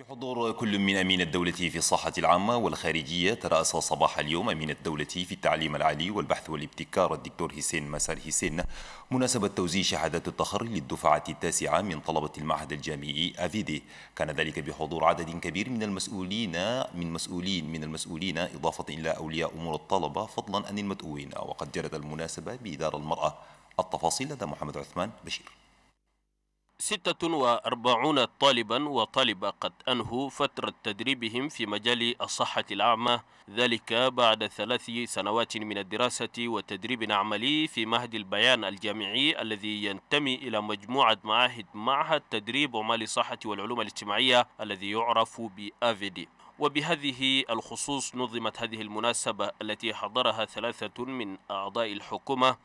بحضور كل من أمين الدولة في الصحة العامة والخارجية ترأس صباح اليوم أمين الدولة في التعليم العالي والبحث والابتكار الدكتور حسين مسار حسين مناسبة توزيع شهادات التخرج للدفعة التاسعة من طلبة المعهد الجامعي أفيدي. كان ذلك بحضور عدد كبير من المسؤولين من مسؤولين من المسؤولين إضافة إلى أولياء أمور الطلبة فضلا عن المدعوين. وقد جرت المناسبة بدار المرأة. التفاصيل لدى محمد عثمان بشير. ستة وأربعون طالبا وطالبة قد أنهوا فترة تدريبهم في مجال الصحة العامة. ذلك بعد ثلاث سنوات من الدراسة وتدريب عملي في مهد البيان الجامعي الذي ينتمي إلى مجموعة معاهد معهد تدريب عمال الصحة والعلوم الاجتماعية الذي يعرف بآفيدي وبهذه الخصوص نظمت هذه المناسبة التي حضرها ثلاثة من أعضاء الحكومة.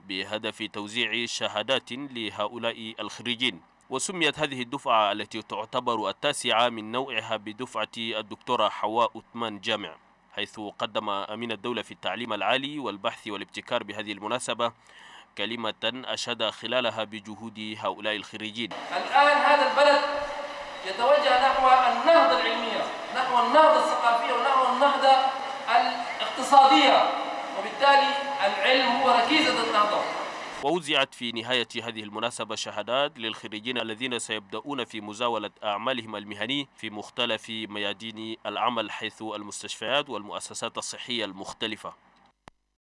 بهدف توزيع شهادات لهؤلاء الخريجين. وسميت هذه الدفعة التي تعتبر التاسعة من نوعها بدفعة الدكتورة حواء أثمان جامع حيث قدم أمين الدولة في التعليم العالي والبحث والابتكار بهذه المناسبة كلمة أشاد خلالها بجهود هؤلاء الخريجين. الآن هذا البلد يتوجه نحو النهضة العلمية نحو النهضة الثقافية ونحو النهضة الاقتصادية. ووزعت في نهاية هذه المناسبة شهادات للخريجين الذين سيبدأون في مزاولة أعمالهم المهني في مختلف ميادين العمل حيث المستشفيات والمؤسسات الصحية المختلفة.